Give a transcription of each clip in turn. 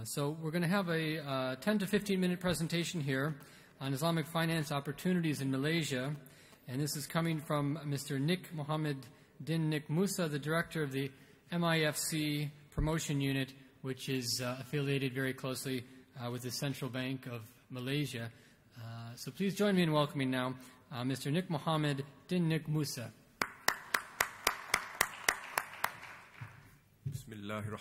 Uh, so we're going to have a uh, 10 to 15 minute presentation here on Islamic finance opportunities in Malaysia. And this is coming from Mr. Nik Mohamed Din Nik Musa, the director of the MIFC promotion unit, which is uh, affiliated very closely uh, with the Central Bank of Malaysia. Uh, so please join me in welcoming now uh, Mr. Nik Mohamed Din Nik Musa. Bismillahir.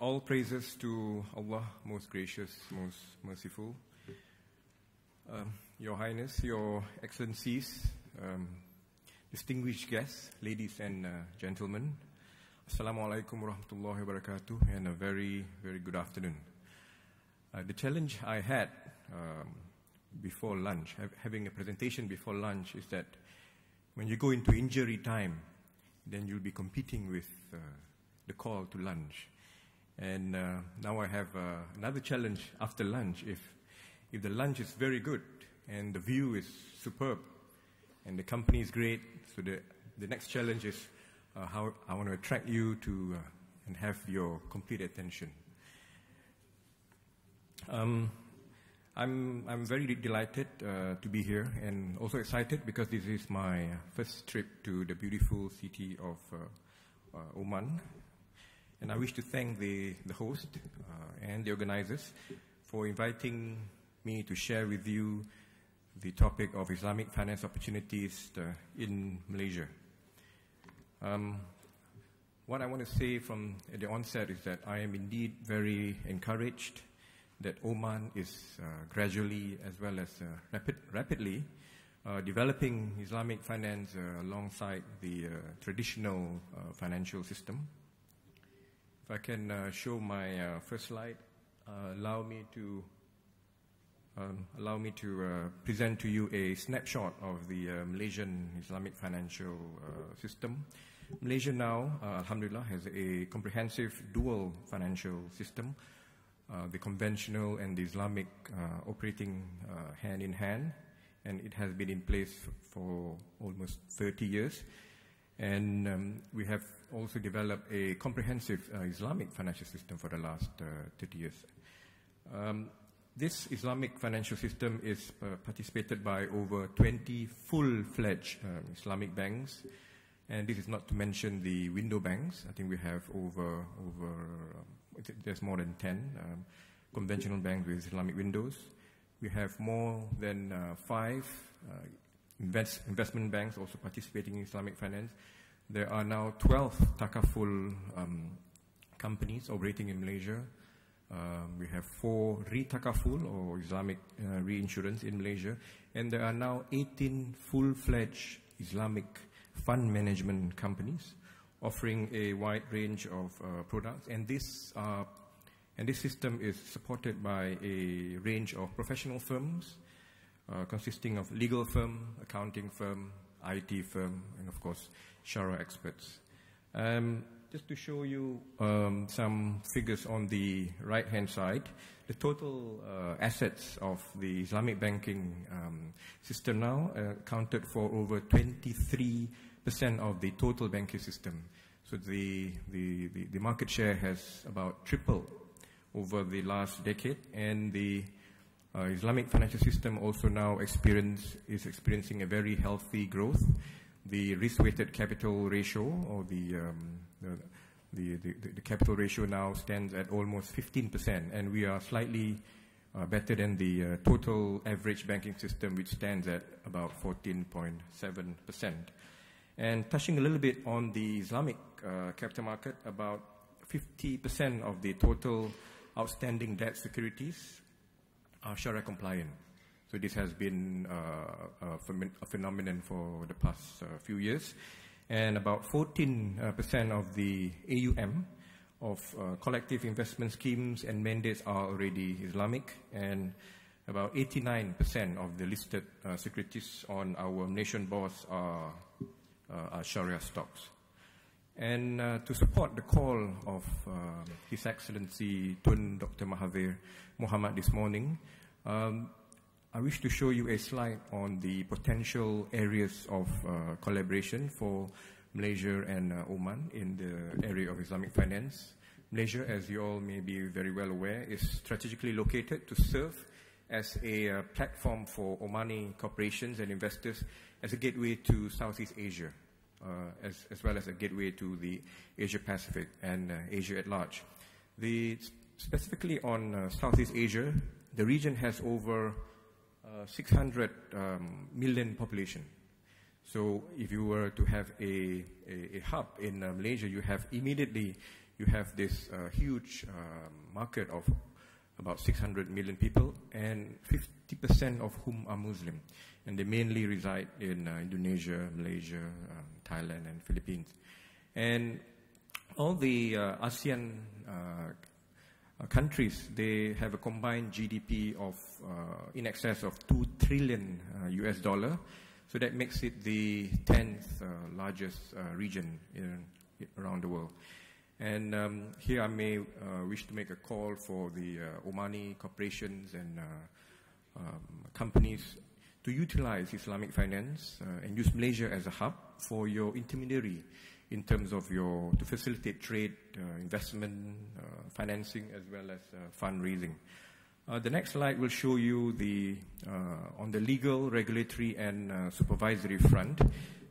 All praises to Allah, most gracious, most merciful. Um, Your Highness, Your Excellencies, um, distinguished guests, ladies and uh, gentlemen, Assalamu alaikum warahmatullahi wabarakatuh, and a very, very good afternoon. Uh, the challenge I had um, before lunch, having a presentation before lunch, is that when you go into injury time, then you'll be competing with uh, the call to lunch. And uh, now I have uh, another challenge after lunch. If, if the lunch is very good and the view is superb and the company is great, so the, the next challenge is uh, how I want to attract you to uh, and have your complete attention. Um, I'm, I'm very delighted uh, to be here and also excited because this is my first trip to the beautiful city of uh, uh, Oman. And I wish to thank the, the host uh, and the organizers for inviting me to share with you the topic of Islamic finance opportunities uh, in Malaysia. Um, what I want to say from the onset is that I am indeed very encouraged that Oman is uh, gradually as well as uh, rapid, rapidly uh, developing Islamic finance alongside the traditional financial system. If I can show my first slide, allow me to um, allow me to uh, present to you a snapshot of the uh, Malaysian Islamic financial uh, system. Malaysia now, alhamdulillah, has a comprehensive dual financial system uh, the conventional and the Islamic uh, operating uh, hand in hand, and it has been in place for almost 30 years. And um, we have also developed a comprehensive uh, Islamic financial system for the last uh, 30 years. Um, this Islamic financial system is uh, participated by over 20 full-fledged um, Islamic banks, and this is not to mention the window banks. I think we have over over um, there's more than 10 um, conventional banks with Islamic windows. We have more than uh, five uh, invest, investment banks also participating in Islamic finance. There are now 12 takaful um, companies operating in Malaysia. Um, we have four re-takaful or Islamic uh, reinsurance in Malaysia. And there are now 18 full-fledged Islamic fund management companies offering a wide range of uh, products. And this, uh, and this system is supported by a range of professional firms uh, consisting of legal firm, accounting firm, IT firm, and of course, Sharia experts. Um, just to show you um, some figures on the right-hand side, the total uh, assets of the Islamic banking um, system now uh, accounted for over 23 percent of the total banking system. So the, the, the, the, market share has about tripled over the last decade, and the uh, Islamic financial system also now experience, is experiencing a very healthy growth. The risk-weighted capital ratio, or the, um, the, the, the, capital ratio now stands at almost 15%, and we are slightly uh, better than the uh, total average banking system, which stands at about 14.7%. And touching a little bit on the Islamic uh, capital market, about 50% of the total outstanding debt securities are Sharia compliant. So this has been uh, a, phenomenon for the past uh, few years. And about 14% uh, of the AUM of uh, collective investment schemes and mandates are already Islamic. And about 89% of the listed uh, securities on our nation boards are uh, Sharia stocks. And uh, to support the call of um, His Excellency Tun Dr. Mahathir Mohamad this morning, um, I wish to show you a slide on the potential areas of uh, collaboration for Malaysia and uh, Oman in the area of Islamic finance. Malaysia, as you all may be very well aware, is strategically located to serve as a uh, platform for Omani corporations and investors as a gateway to Southeast Asia, as, as, well as a gateway to the Asia Pacific and uh, Asia at large. The, specifically on uh, Southeast Asia, the region has over uh, 600 um, million population. So if you were to have a, a, a hub in uh, Malaysia, you have immediately you have this uh, huge market of about 600 million people, and 50% of whom are Muslim, and they mainly reside in uh, Indonesia, Malaysia, um, Thailand, and Philippines. And all the uh, ASEAN uh, uh, countries, they have a combined GDP of uh, in excess of 2 trillion US dollar. So that makes it the 10th largest region in, around the world. And um, here I may uh, wish to make a call for the uh, Omani corporations and uh, um, companies to utilize Islamic finance uh, and use Malaysia as a hub for your intermediary in terms of your, to facilitate trade, uh, investment, uh, financing, as well as fundraising. the next slide will show you the, on the legal, regulatory, and supervisory front,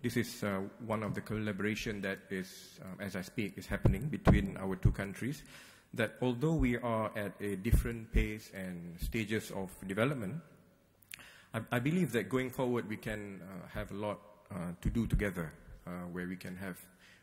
this is uh, one of the collaboration that is, uh, as I speak, is happening between our two countries. That although we are at a different pace and stages of development, I, I believe that going forward we can uh, have a lot uh, to do together, uh, where we can have,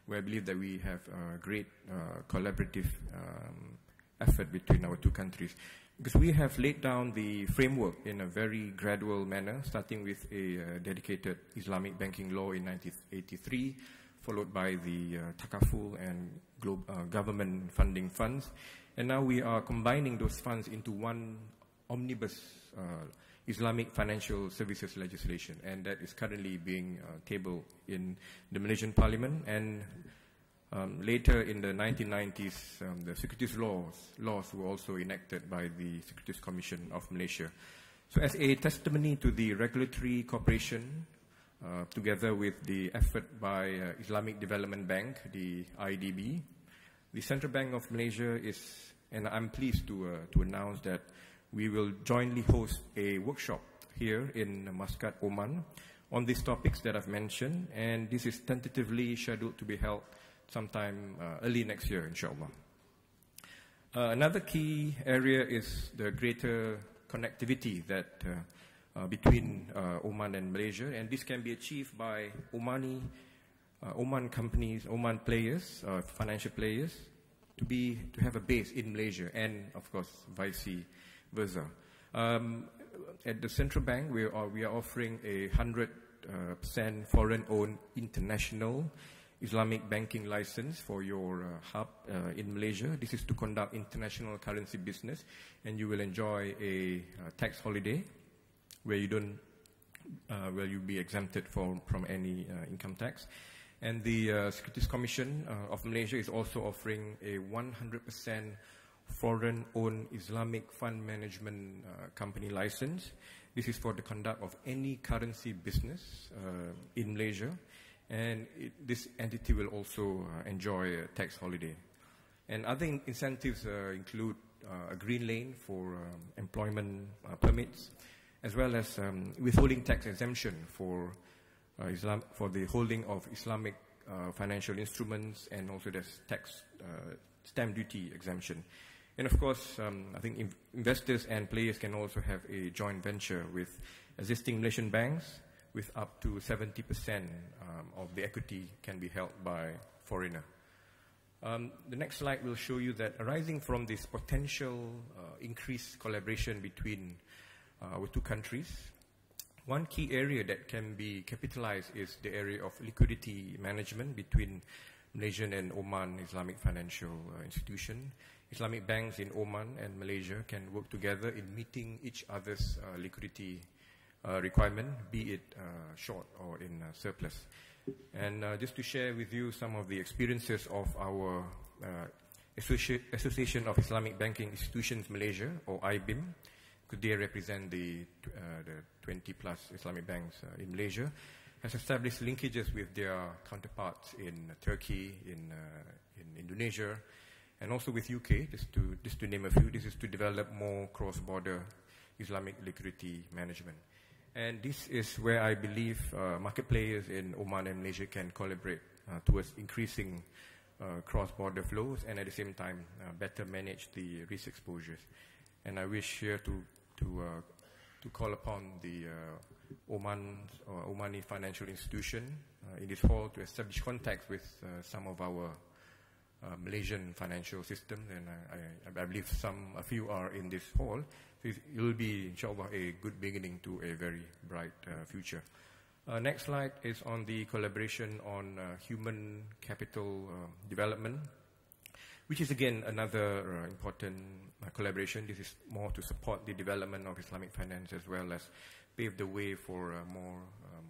where I believe that we have a great uh, collaborative um, effort between our two countries because we have laid down the framework in a very gradual manner, starting with a uh, dedicated Islamic banking law in 1983, followed by the uh, Takaful and uh, government funding funds. And now we are combining those funds into one omnibus uh, Islamic financial services legislation, and that is currently being uh, tabled in the Malaysian Parliament. And um, later in the 1990s, um, the securities laws, laws were also enacted by the Securities Commission of Malaysia. So as a testimony to the regulatory cooperation, uh, together with the effort by uh, Islamic Development Bank, the IDB, the Central Bank of Malaysia is, and I'm pleased to, uh, to announce that we will jointly host a workshop here in Muscat, Oman, on these topics that I've mentioned, and this is tentatively scheduled to be held sometime uh, early next year, inshallah. Uh, another key area is the greater connectivity that uh, between Oman and Malaysia, and this can be achieved by Omani, Oman companies, Oman players, financial players, to be to have a base in Malaysia, and of course vice versa. Um, at the central bank, we are we are offering a hundred percent foreign-owned international Islamic banking license for your uh, hub uh, in Malaysia. This is to conduct international currency business, and you will enjoy a uh, tax holiday where you don't, uh, where you'll be exempted from, from any uh, income tax. And the uh, Securities Commission of Malaysia is also offering a 100% foreign-owned Islamic fund management company license. This is for the conduct of any currency business in Malaysia and it, this entity will also uh, enjoy a tax holiday. And other in incentives uh, include uh, a green lane for um, employment uh, permits, as well as um, withholding tax exemption for uh, Islam for the holding of Islamic uh, financial instruments, and also there's tax stamp duty exemption. And of course, um, I think investors and players can also have a joint venture with existing Malaysian banks with up to 70% um, of the equity can be held by foreigner. Um, the next slide will show you that arising from this potential uh, increased collaboration between uh, our two countries, one key area that can be capitalized is the area of liquidity management between Malaysian and Oman Islamic financial uh, institution. Islamic banks in Oman and Malaysia can work together in meeting each other's uh, liquidity uh, requirement, be it uh, short or in uh, surplus. And just to share with you some of the experiences of our Associ Association of Islamic Banking Institutions Malaysia, or IBIM, could they represent the, the 20 plus Islamic banks in Malaysia, has established linkages with their counterparts in Turkey, in, in Indonesia, and also with UK, just to, just to name a few, this is to develop more cross-border Islamic liquidity management. And this is where I believe uh, market players in Oman and Malaysia can collaborate uh, towards increasing uh, cross-border flows and at the same time uh, better manage the risk exposures. And I wish here to, to, uh, to call upon the uh, Oman Omani financial institution in this hall to establish contacts with some of our Malaysian financial systems, and I, I, I, believe some, a few are in this hall. So it will be, inshallah, a good beginning to a very bright uh, future. Uh, next slide is on the collaboration on uh, human capital uh, development, which is again another uh, important uh, collaboration. This is more to support the development of Islamic finance as well as pave the way for more, um,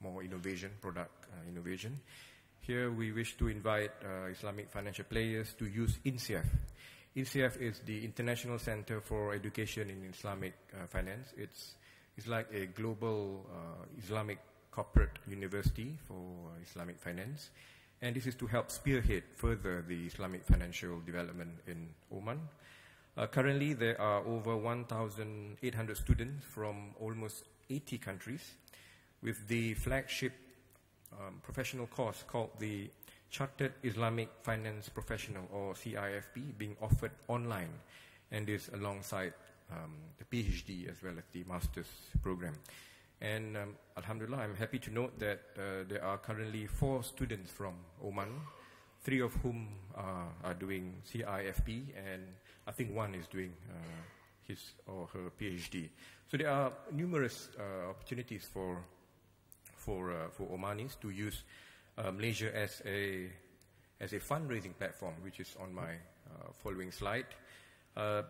more innovation, product innovation. Here we wish to invite Islamic financial players to use INCEIF, INCEIF is the International Center for Education in Islamic uh, Finance. It's, it's like a global uh, Islamic corporate university for uh, Islamic finance. And this is to help spearhead further the Islamic financial development in Oman. Uh, currently, there are over 1,800 students from almost 80 countries, with the flagship um, professional course called the Chartered Islamic Finance Professional or CIFP being offered online and is alongside um, the PhD as well as the master's program. And um, Alhamdulillah, I'm happy to note that uh, there are currently four students from Oman, three of whom uh, are doing CIFP, and I think one is doing uh, his or her PhD. So there are numerous uh, opportunities for for uh, for Omanis to use uh, Malaysia as a, as a fundraising platform, which is on my uh, following slide. Uh,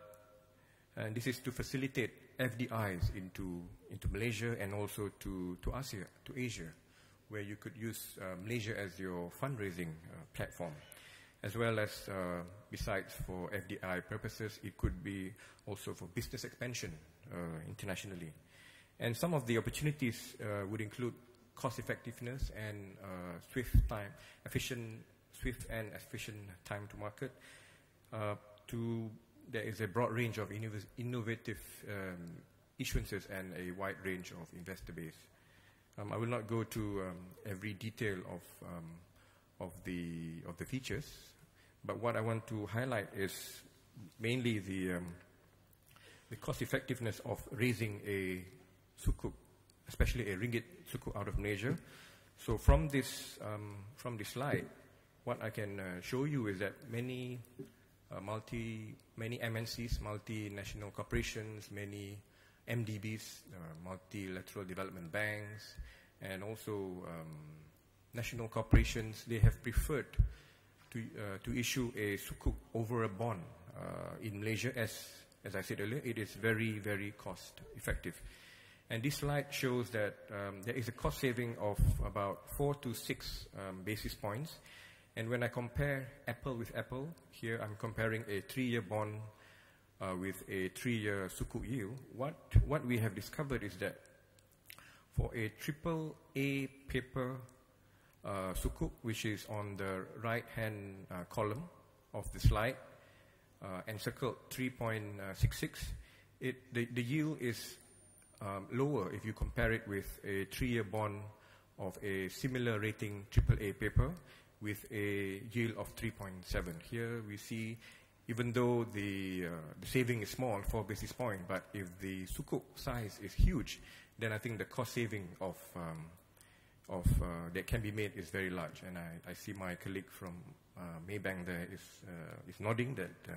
and this is to facilitate FDIs into, into Malaysia and also to, to Asia, to Asia, where you could use uh, Malaysia as your fundraising uh, platform. As well as, uh, besides for FDI purposes, it could be also for business expansion internationally. And some of the opportunities would include cost effectiveness and uh, swift time, efficient, swift and efficient time to market. Uh, to there is a broad range of innovative um, issuances and a wide range of investor base. Um, I will not go to um, every detail of um, of the of the features, but what I want to highlight is mainly the um, the cost effectiveness of raising a sukuk especially a ringgit sukuk out of Malaysia. So from this, um, from this slide, what I can uh, show you is that many uh, multi, many MNCs, multinational corporations, many MDBs, uh, multilateral development banks, and also um, national corporations, they have preferred to, uh, to issue a sukuk over a bond uh, in Malaysia as, as I said earlier, it is very, very cost effective. And this slide shows that um, there is a cost saving of about four to six um, basis points. And when I compare Apple with Apple, here I'm comparing a three-year bond uh, with a three-year sukuk yield. What, what we have discovered is that for a triple A paper uh, sukuk, which is on the right-hand uh, column of the slide, uh, and circled 3.66, it, the, the yield is um, lower if you compare it with a three-year bond of a similar rating AAA paper with a yield of 3.7. Here we see, even though the, uh, the saving is small, 4 basis point, but if the sukuk size is huge, then I think the cost saving of, um, of uh, that can be made is very large. And I, I see my colleague from uh, Maybank there is, uh, is nodding that, uh,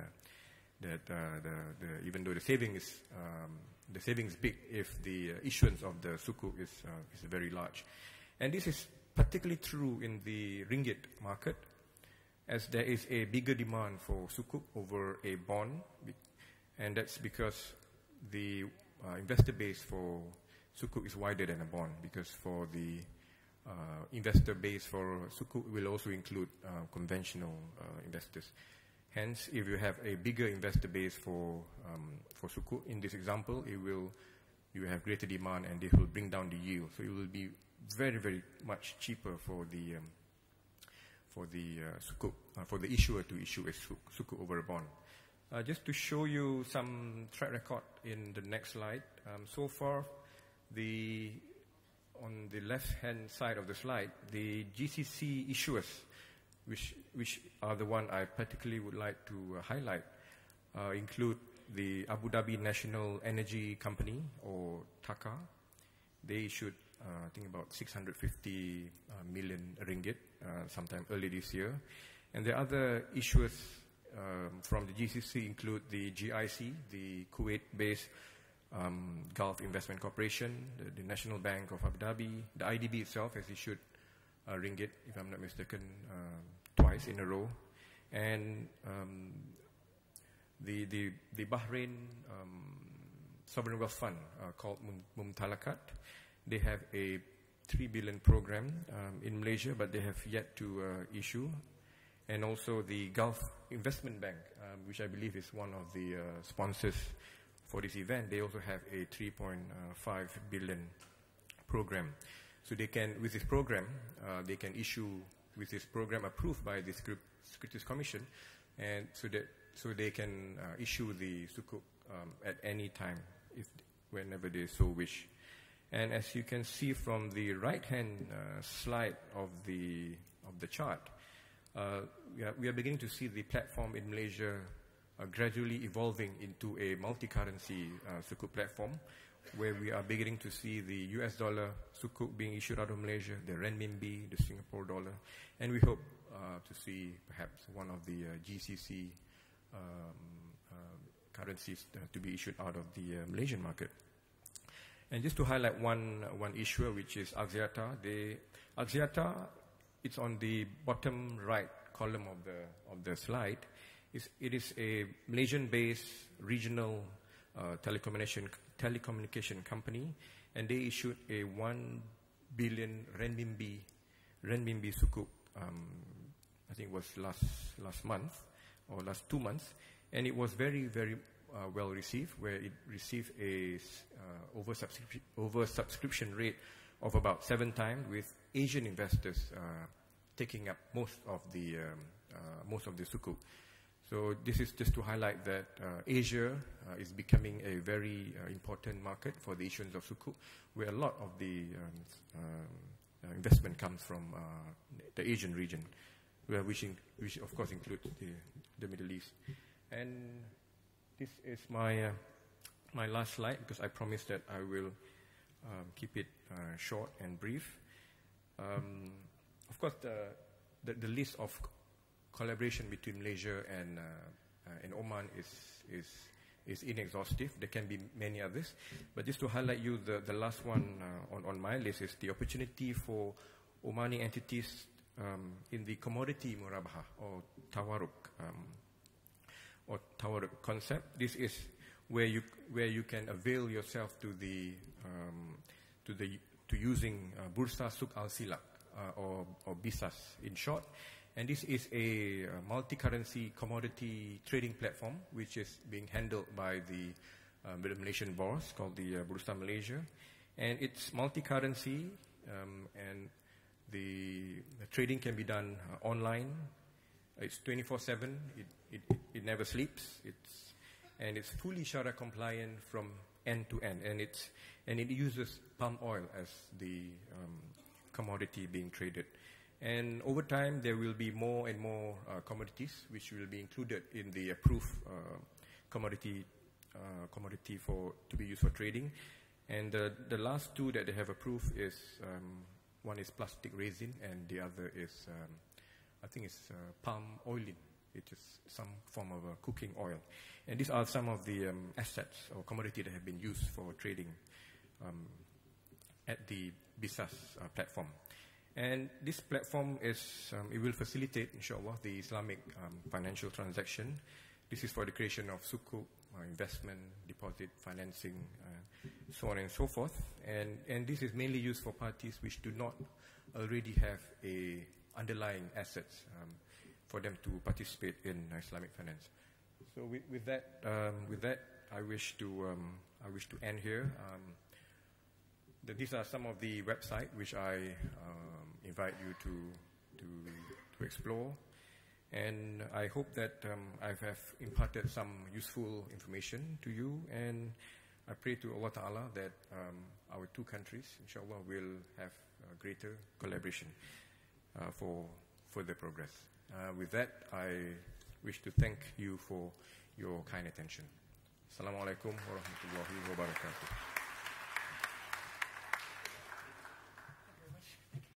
that uh, the, the, even though the saving is um, the savings big if the uh, issuance of the sukuk is, uh, is very large. And this is particularly true in the ringgit market, as there is a bigger demand for sukuk over a bond, and that's because the uh, investor base for sukuk is wider than a bond, because for the uh, investor base for sukuk will also include uh, conventional uh, investors. Hence, if you have a bigger investor base for, um, for Sukuk, in this example, it will, you have greater demand and this will bring down the yield. So it will be very, very much cheaper for the, um, for the uh, sukuk, uh, for the issuer to issue a sukuk over a bond. Uh, just to show you some track record in the next slide. Um, so far, the on the left-hand side of the slide, the GCC issuers, which which are the one I particularly would like to uh, highlight, uh, include the Abu Dhabi National Energy Company or TAQA. They issued, uh, I think, about 650 uh, million ringgit uh, sometime early this year. And the other issuers um, from the GCC include the GIC, the Kuwait-based um, Gulf Investment Corporation, the, the, National Bank of Abu Dhabi, the IDB itself has issued a ringgit, if I'm not mistaken, uh, twice in a row. And um, the, the, the Bahrain um, Sovereign Wealth Fund uh, called Mumtalakat, they have a 3 billion program um, in Malaysia, but they have yet to uh, issue. And also the Gulf Investment Bank, um, which I believe is one of the uh, sponsors for this event, they also have a 3.5 billion program. So they can, with this program, uh, they can issue with this program approved by the Securities Commission, and so that so they can uh, issue the sukuk um, at any time, if whenever they so wish. And as you can see from the right-hand uh, slide of the of the chart, uh, we, are, we, are, beginning to see the platform in Malaysia gradually evolving into a multi-currency uh, sukuk platform, where we are beginning to see the US dollar sukuk being issued out of Malaysia, the renminbi, the Singapore dollar, and we hope uh, to see perhaps one of the uh, GCC um, currencies to be issued out of the Malaysian market. And just to highlight one one issuer, which is Axiata, the Axiata, it's on the bottom right column of the of the slide. It is a Malaysian-based regional uh, telecommunication telecommunication company, and they issued a one billion renminbi renminbi sukuk. Um, I think it was last last month, or last two months, and it was very, very uh, well received, where it received a uh, oversubscription rate of about seven times, with Asian investors uh, taking up most of the um, uh, most of the sukuk. So this is just to highlight that uh, Asia uh, is becoming a very important market for the issuance of sukuk, where a lot of the um, um investment comes from the Asian region which, in, which of course includes the, the Middle East. And this is my, uh, my last slide because I promised that I will um, keep it uh, short and brief. Um, of course, the, the, the, list of collaboration between Malaysia and, uh, uh, and Oman is, is, is inexhaustive. There can be many others. But just to highlight you, the, the last one uh, on, on my list is the opportunity for Omani entities um, in the commodity murabaha or tawarruq um, or tawarruq concept. This is where you where you can avail yourself to the um, to the to using uh, Bursa Suq Al-Sila' uh, or or BISAS in short. And this is a uh, multi-currency commodity trading platform which is being handled by the uh, Malaysian boss called the uh, Bursa Malaysia. And it's multi-currency um, and the, the trading can be done uh, online. It's 24/7. It, it, it never sleeps. It's and it's fully Sharia compliant from end to end, and it's and it uses palm oil as the um, commodity being traded. And over time, there will be more and more uh, commodities which will be included in the approved uh, commodity uh, commodity for to be used for trading. And the the last two that they have approved is um, one is plastic resin, and the other is, um, I think it's uh, palm olein. It is some form of cooking oil. And these are some of the um, assets or commodity that have been used for trading um, at the BISAS uh, platform. And this platform is, um, it will facilitate, inshallah, the Islamic um, financial transaction. This is for the creation of sukuk, uh, investment, deposit, financing, uh, so on and so forth. And, and this is mainly used for parties which do not already have a underlying assets um, for them to participate in Islamic finance. So with, with that, um, with that, I wish to um, I wish to end here. Um, the, these are some of the websites which I um, invite you to to to explore. And I hope that um, I have imparted some useful information to you. And I pray to Allah Ta'ala that um, our two countries, inshallah, will have greater collaboration uh, for further progress. Uh, with that, I wish to thank you for your kind attention. Assalamu alaikum wa rahmatullahi wa barakatuh.